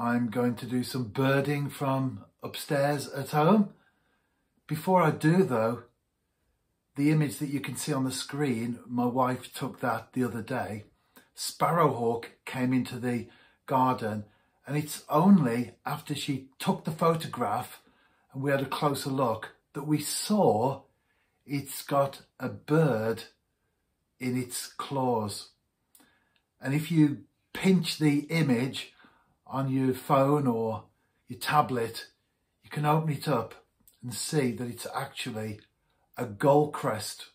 I'm going to do some birding from upstairs at home. Before I do though, the image that you can see on the screen, my wife took that the other day. Sparrowhawk came into the garden and it's only after she took the photograph and we had a closer look that we saw it's got a bird in its claws. And if you pinch the image on your phone or your tablet, you can open it up and see that it's actually a goldcrest.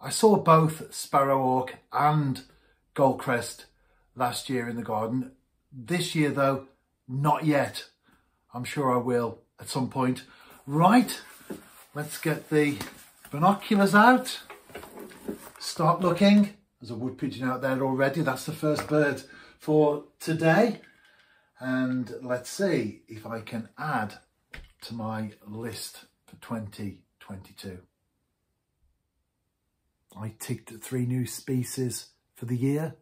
I saw both sparrowhawk and goldcrest last year in the garden. This year though, not yet. I'm sure I will at some point. Right, let's get the binoculars out. Start looking. There's a wood pigeon out there already. That's the first bird for today. And let's see if I can add to my list for 2022. I ticked three new species for the year.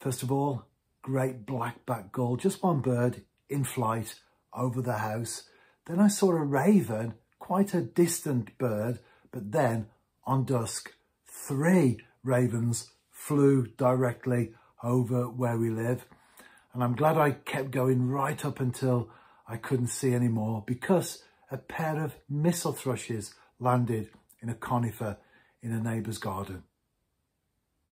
First of all, great black-backed gull, just one bird in flight over the house. Then I saw a raven, quite a distant bird, but then on dusk, three ravens flew directly over where we live. And I'm glad I kept going right up until I couldn't see anymore because a pair of missel thrushes landed in a conifer in a neighbour's garden.